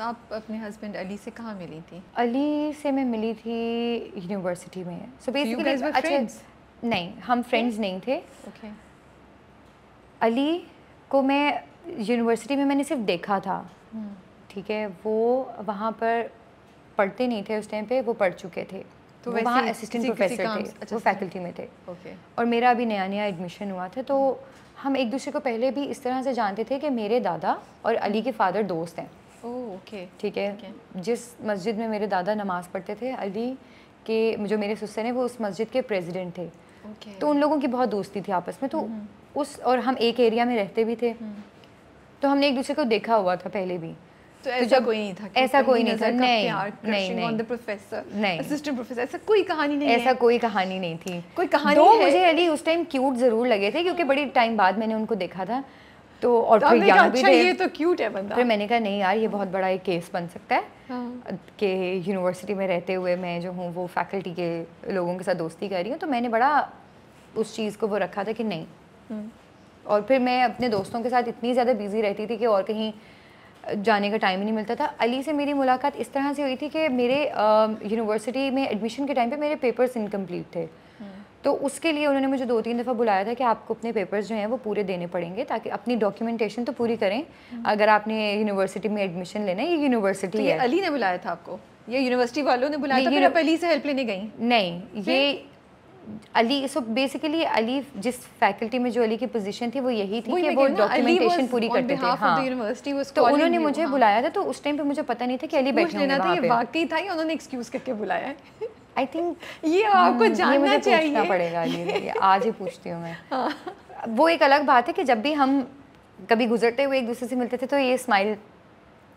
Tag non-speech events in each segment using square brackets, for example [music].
आप अपने हस्बैंड अली से कहाँ मिली थी? अली से मैं मिली थी यूनिवर्सिटी में। So basically friends? नहीं हम फ्रेंड्स नहीं थे। ओके अली को मैं यूनिवर्सिटी में मैंने सिर्फ़ देखा था। हम्म, ठीक है वो वहाँ पर पढ़ते नहीं थे उस टाइम पे वो पढ़ चुके थे। तो वैसे वहाँ असिस्टेंट प्रोफेसर थे अच्छा, वो फैकल्टी में थे। ओके और मेरा अभी नया नया एडमिशन हुआ था तो हम एक दूसरे को पहले भी इस तरह से जानते थे कि मेरे दादा और अली के फादर दोस्त हैं। ओके ठीक है? जिस मस्जिद में मेरे दादा नमाज़ पढ़ते थे अली के जो मेरे ससुर हैं वो उस मस्जिद के प्रेसिडेंट थे। ओके तो उन लोगों की बहुत दोस्ती थी आपस में। तो हम्म। उस और हम एक एरिया में रहते भी थे। तो हमने एक दूसरे को देखा हुआ था पहले भी। तो ऐसा जब- कोई नहीं था ऐसा कोई नहीं था, नहीं, नहीं, नहीं। professor, नहीं। assistant professor, ऐसा कोई कहानी नहीं ऐसा कोई कहानी नहीं थी। कोई कहानी दो है? मुझे अली उस टाइम क्यूट ज़रूर लगे थे क्योंकि बड़ी टाइम बाद मैंने उनको देखा था। तो और तो फिर यंग भी अच्छा ये तो क्यूट है बंदा. फिर मैंने कहा नहीं यार ये बहुत बड़ा एक केस बन सकता है हाँ। कि यूनिवर्सिटी में रहते हुए मैं जो हूँ वो फैकल्टी के लोगों के साथ दोस्ती कर रही हूँ तो मैंने बड़ा उस चीज़ को वो रखा था कि नहीं। हम्म, और फिर मैं अपने दोस्तों के साथ इतनी ज़्यादा बिज़ी रहती थी कि और कहीं जाने का टाइम ही नहीं मिलता था। अली से मेरी मुलाकात इस तरह से हुई थी कि मेरे यूनिवर्सिटी में एडमिशन के टाइम पे मेरे पेपर्स इनकम्प्लीट थे। तो उसके लिए उन्होंने मुझे दो तीन दफ़ा बुलाया था कि आपको अपने पेपर्स जो हैं वो पूरे देने पड़ेंगे ताकि अपनी डॉक्यूमेंटेशन तो पूरी करें। अगर आपने यूनिवर्सिटी में एडमिशन लेना है ये तो यूनिवर्सिटी ये है। अली ने बुलाया था आपको? ये यूनिवर्सिटी वालों ने बुलाया था फिर आप अली से हेल्प लेने गई? नहीं ये अली सो बेसिकली अली जिस फैकल्टी में जो अली की पोजीशन थी वो यही थी कि वो डॉक्यूमेंटेशन पूरी करते थे हाँ। तो उन्होंने मुझे हाँ। बुलाया था तो उस टाइम पे मुझे पता नहीं था कि अली बैठे होंगे था वहाँ ये पे। वाकई था या उन्होंने एक्सक्यूज करके बुलाया है। आई थिंक ये आपको जानना ये मुझे पूछना पड़ेगा ये आज ही पूछती हूँ मैं [laughs] हाँ। वो एक अलग बात है कि जब भी हम कभी गुजरते हुए एक दूसरे से मिलते थे तो ये स्माइल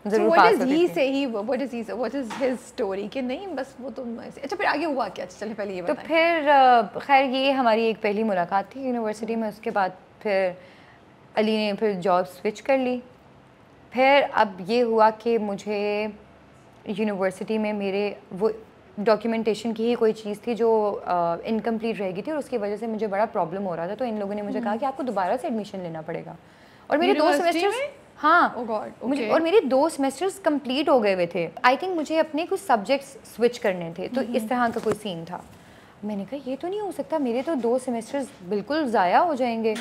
So ज़रूर what पास होती he थी say? He what is he? What is his story? कि नहीं बस वो तो अच्छा फिर आगे हुआ क्या चले पहले ये तो फिर खैर ये हमारी एक पहली मुलाकात थी यूनिवर्सिटी में उसके बाद फिर अली ने फिर जॉब स्विच कर ली फिर अब ये हुआ कि मुझे यूनिवर्सिटी में मेरे वो डॉक्यूमेंटेशन की ही कोई चीज़ थी जो इनकम्प्लीट रह गई थी और उसकी वजह से मुझे बड़ा प्रॉब्लम हो रहा था। तो इन लोगों ने मुझे कहा कि आपको दोबारा से एडमिशन लेना पड़ेगा। और मेरे दो सेमेस्टर्स में? हाँ Oh God, मुझे okay. और मेरे दो सेमेस्टर्स कंप्लीट हो गए हुए थे। आई थिंक मुझे अपने कुछ सब्जेक्ट्स स्विच करने थे। तो इस तरह का कोई सीन था। मैंने कहा ये तो नहीं हो सकता। मेरे तो दो सेमेस्टर्स बिल्कुल ज़ाया हो जाएँगे।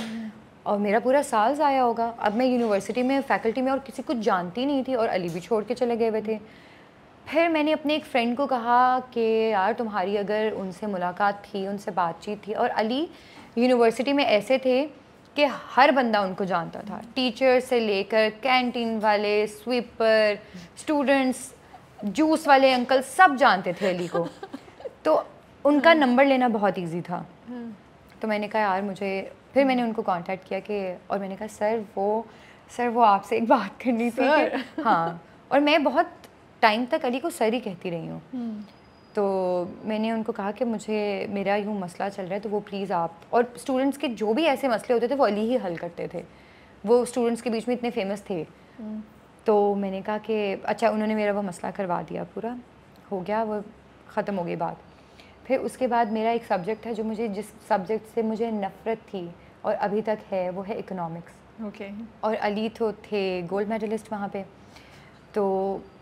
और मेरा पूरा साल ज़ाया होगा। अब मैं यूनिवर्सिटी में फैकल्टी में और किसी कुछ जानती नहीं थी और अली भी छोड़ के चले गए हुए थे। फिर मैंने अपने एक फ्रेंड को कहा कि यार तुम्हारी अगर उनसे मुलाकात थी उनसे बातचीत थी और अली यूनिवर्सिटी में ऐसे थे कि हर बंदा उनको जानता था। टीचर से लेकर कैंटीन वाले स्वीपर स्टूडेंट्स जूस वाले अंकल सब जानते थे अली को। [laughs] तो उनका नंबर लेना बहुत इजी था। तो मैंने कहा यार मुझे फिर मैंने उनको कांटेक्ट किया कि और मैंने कहा सर वो सर वो आपसे एक बात करनी थी हाँ और मैं बहुत टाइम तक अली को सर ही कहती रही हूँ। तो मैंने उनको कहा कि मुझे मेरा यूँ मसला चल रहा है तो वो प्लीज़ आप। और स्टूडेंट्स के जो भी ऐसे मसले होते थे वो अली ही हल करते थे। वो स्टूडेंट्स के बीच में इतने फ़ेमस थे। तो मैंने कहा कि अच्छा उन्होंने मेरा वो मसला करवा दिया पूरा। हो गया वो ख़त्म हो गई बात। फिर उसके बाद मेरा एक सब्जेक्ट है जो मुझे जिस सब्जेक्ट से मुझे नफ़रत थी और अभी तक है वो है इकोनॉमिक्स ओके okay. और अली तो थे गोल्ड मेडलिस्ट वहाँ पे। तो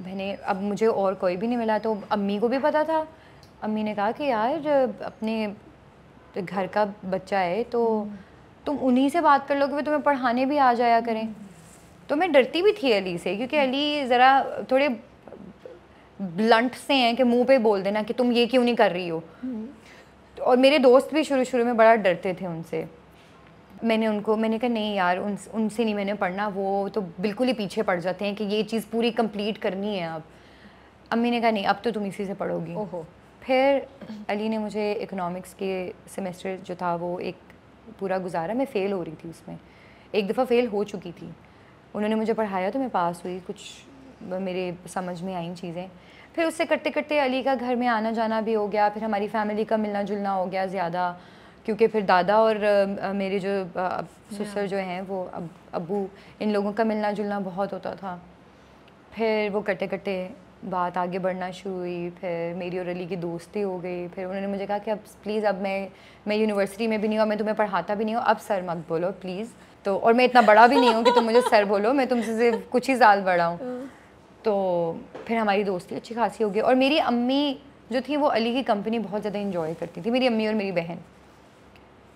मैंने अब मुझे और कोई भी नहीं मिला तो अम्मी को भी पता था। अम्मी ने कहा कि यार अपने घर का बच्चा है तो तुम उन्हीं से बात कर लोगे वो तुम्हें पढ़ाने भी आ जाया करें। तो मैं डरती भी थी अली से क्योंकि अली ज़रा थोड़े ब्लंट से हैं कि मुँह पे बोल देना कि तुम ये क्यों नहीं कर रही हो। और मेरे दोस्त भी शुरू शुरू में बड़ा डरते थे उनसे। मैंने उनको मैंने कहा नहीं यार उन उनसे नहीं मैंने पढ़ना वो तो बिल्कुल ही पीछे पड़ जाते हैं कि ये चीज़ पूरी कंप्लीट करनी है अब। अम्मी ने कहा नहीं अब तो तुम इसी से पढ़ोगी। ओहो। फिर अली ने मुझे इकोनॉमिक्स के सेमेस्टर जो था वो एक पूरा गुजारा मैं फ़ेल हो रही थी उसमें। एक दफ़ा फ़ेल हो चुकी थी। उन्होंने मुझे पढ़ाया तो मैं पास हुई कुछ मेरे समझ में आई चीज़ें। फिर उससे करते करते अली का घर में आना जाना भी हो गया फिर हमारी फैमिली का मिलना जुलना हो गया ज़्यादा। क्योंकि फिर दादा और अ, मेरे जो अ, ससुर जो हैं वो अब अबू इन लोगों का मिलना जुलना बहुत होता था। फिर वो करते करते बात आगे बढ़ना शुरू हुई फिर मेरी और अली की दोस्ती हो गई फिर उन्होंने मुझे कहा कि अब प्लीज़ अब मैं मैं यूनिवर्सिटी में भी नहीं हूँ मैं तुम्हें पढ़ाता भी नहीं हूँ अब सर मत बोलो प्लीज़ तो और मैं इतना बड़ा भी नहीं हूँ कि तुम मुझे सर बोलो मैं तुमसे सिर्फ़ कुछ ही साल बड़ा हूँ। तो फिर हमारी दोस्ती अच्छी खासी हो गई और मेरी अम्मी जो थी वो अली की कंपनी बहुत ज़्यादा इंजॉय करती थी मेरी अम्मी और मेरी बहन।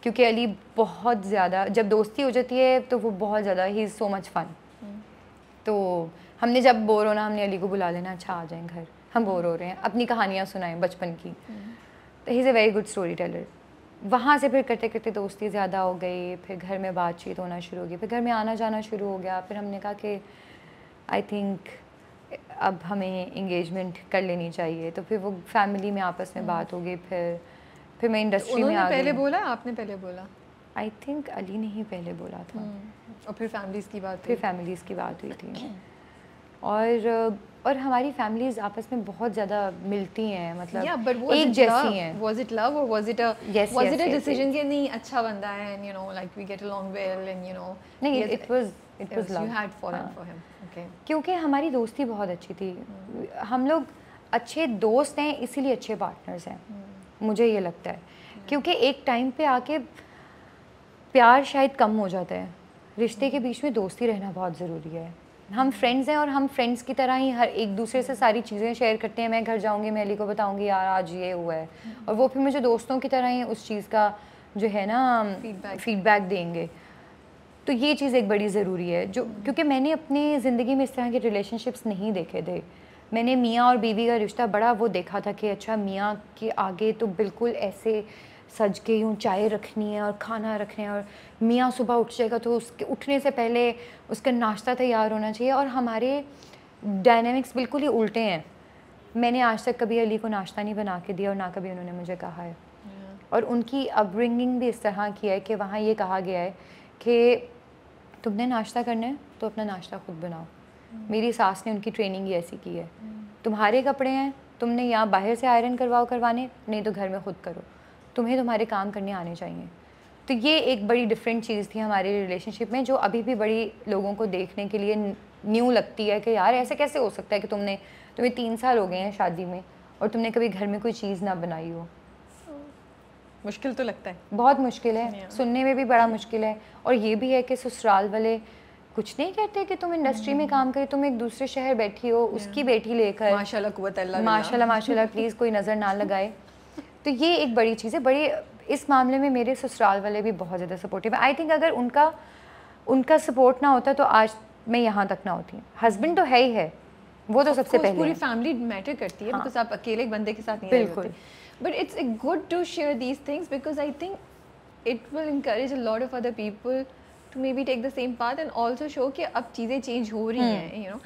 क्योंकि अली बहुत ज़्यादा जब दोस्ती हो जाती है तो वो बहुत ज़्यादा he is so much fun तो हमने जब बोर होना हमने अली को बुला लेना अच्छा आ जाएँ घर। हम बोर हो रहे हैं अपनी कहानियाँ सुनाएँ बचपन की। तो he is a very good story teller वहाँ से फिर करते करते दोस्ती ज़्यादा हो गई फिर घर में बातचीत होना शुरू हो गई फिर घर में आना जाना शुरू हो गया फिर हमने कहा कि आई थिंक अब हमें इंगेजमेंट कर लेनी चाहिए। तो फिर वो फैमिली में आपस में बात हो गई फिर फिर मैं इंडस्ट्री में आ पहले बोला आपने पहले बोला? आई थिंक अली ने ही पहले बोला था। और फिर फैमिलीज़ की बात फिर फैमिलीज़ की बात हुई थी। [clears throat] और और हमारी फैमिलीज़ आपस में बहुत ज़्यादा मिलती हैं मतलब yeah एक it जैसी हैं। It love or was it a Yes, was yes, it a कि नहीं अच्छा बंदा है and you know like we get along well and you know नहीं it was it was love you had fallen हाँ। for him okay. क्योंकि हमारी दोस्ती बहुत अच्छी थी। hmm. हम लोग अच्छे दोस्त हैं इसीलिए अच्छे पार्टनर्स हैं। मुझे ये लगता है। क्योंकि एक टाइम पे आके प्यार शायद कम हो जाता है। रिश्ते के बीच में दोस्ती रहना बहुत ज़रूरी है। हम फ्रेंड्स हैं और हम फ्रेंड्स की तरह ही हर एक दूसरे से सारी चीज़ें शेयर करते हैं। मैं घर जाऊँगी मैं अली को बताऊँगी यार आज ये हुआ है। और वो फिर मुझे दोस्तों की तरह ही उस चीज़ का जो है ना फीडबैक देंगे। तो ये चीज़ एक बड़ी ज़रूरी है। जो क्योंकि मैंने अपनी ज़िंदगी में इस तरह के रिलेशनशिप्स नहीं देखे थे। मैंने मियाँ और बीवी का रिश्ता बड़ा वो देखा था कि अच्छा मियाँ के आगे तो बिल्कुल ऐसे सज के यूँ चाय रखनी है और खाना रखना है और मियाँ सुबह उठ जाएगा तो उसके उठने से पहले उसका नाश्ता तैयार होना चाहिए और हमारे डायनेमिक्स बिल्कुल ही उल्टे हैं। मैंने आज तक कभी अली को नाश्ता नहीं बना के दिया और ना कभी उन्होंने मुझे कहा है। और उनकी अपब्रिंगिंग भी इस तरह की है कि वहाँ ये कहा गया है कि तुमने नाश्ता करना है तो अपना नाश्ता खुद बनाओ। मेरी सास ने उनकी ट्रेनिंग ही ऐसी की है। तुम्हारे कपड़े हैं तुमने यहाँ बाहर से आयरन करवाओ करवाने नहीं तो घर में खुद करो। तुम्हें तुम्हारे काम करने आने चाहिए। तो ये एक बड़ी डिफरेंट चीज़ थी हमारे रिलेशनशिप में जो अभी भी बड़ी लोगों को देखने के लिए न्यू लगती है कि यार ऐसे कैसे हो सकता है कि तुमने तुम्हें तीन साल हो गए हैं शादी में और तुमने कभी घर में कोई चीज़ ना बनाई हो। मुश्किल तो लगता है। बहुत मुश्किल है। सुनने में भी बड़ा मुश्किल है। और ये भी है कि ससुराल वाले कुछ नहीं कहते कि तुम इंडस्ट्री में काम करी तुम एक दूसरे शहर बैठी हो उसकी बेटी लेकर। माशाल्लाह अल्लाह माशाल्लाह माशाल्लाह प्लीज़ कोई नज़र ना लगाए। तो ये एक बड़ी चीज़ है। बड़ी इस मामले में मेरे ससुराल वाले भी बहुत ज़्यादा सपोर्टिव है। आई थिंक अगर उनका उनका सपोर्ट ना होता तो आज मैं यहाँ तक ना होती। हस्बैंड तो है ही है। वो तो सबसे पहले पूरी फैमिली मैटर करती है हाँ। बिकॉज़ आप अकेले एक बंदे के साथ नहीं बिल्कुल। But it's good to share these things because I think it will encourage a lot of other people to maybe take the same path and also show कि अब चीज़ें चेंज हो रही। हैं you know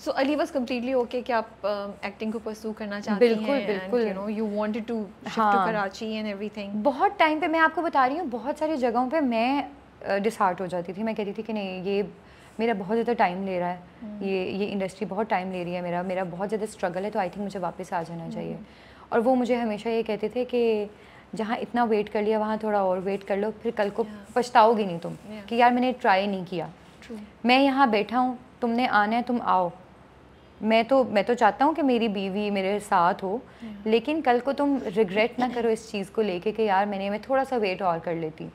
so Ali was completely okay कि आप acting को परसू करना चाहती बिल्कुल, हैं बिल्कुल। You know you wanted to shift to. Karachi and everything बहुत टाइम पे मैं आपको बता रही हूँ बहुत सारी जगहों पे मैं डिसहार्ट हो जाती थी मैं कहती थी कि नहीं ये मेरा बहुत ज़्यादा टाइम ले रहा है hmm. ये ये इंडस्ट्री बहुत टाइम ले रही है मेरा मेरा बहुत ज़्यादा स्ट्रगल है तो आई थिंक मुझे वापस आ जाना चाहिए और वो मुझे हमेशा ये कहते थे कि जहाँ इतना वेट कर लिया वहाँ थोड़ा और वेट कर लो फिर कल को Yeah. पछताओगी नहीं तुम Yeah. कि यार मैंने ट्राई नहीं किया ट्रू मैं यहाँ बैठा हूँ तुमने आना है तुम आओ मैं तो मैं तो चाहता हूँ कि मेरी बीवी मेरे साथ हो yeah. लेकिन कल को तुम रिग्रेट ना करो इस चीज़ को लेके कि यार मैंने मैं थोड़ा सा वेट और कर लेती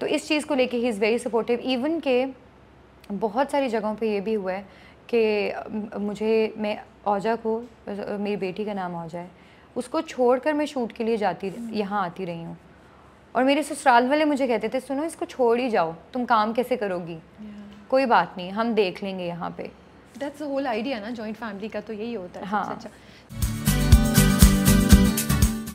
तो इस चीज़ को लेके he is very supportive even के बहुत सारी जगहों पे ये भी हुआ है कि मुझे मैं औजा को मेरी बेटी का नाम औजा है उसको छोड़कर मैं शूट के लिए जाती यहाँ आती रही हूँ। और मेरे ससुराल वाले मुझे कहते थे सुनो इसको छोड़ ही जाओ। तुम काम कैसे करोगी? कोई बात नहीं हम देख लेंगे यहाँ पे। दैट्स होल आइडिया ना जॉइंट फैमिली का तो यही होता है हाँ। अच्छा।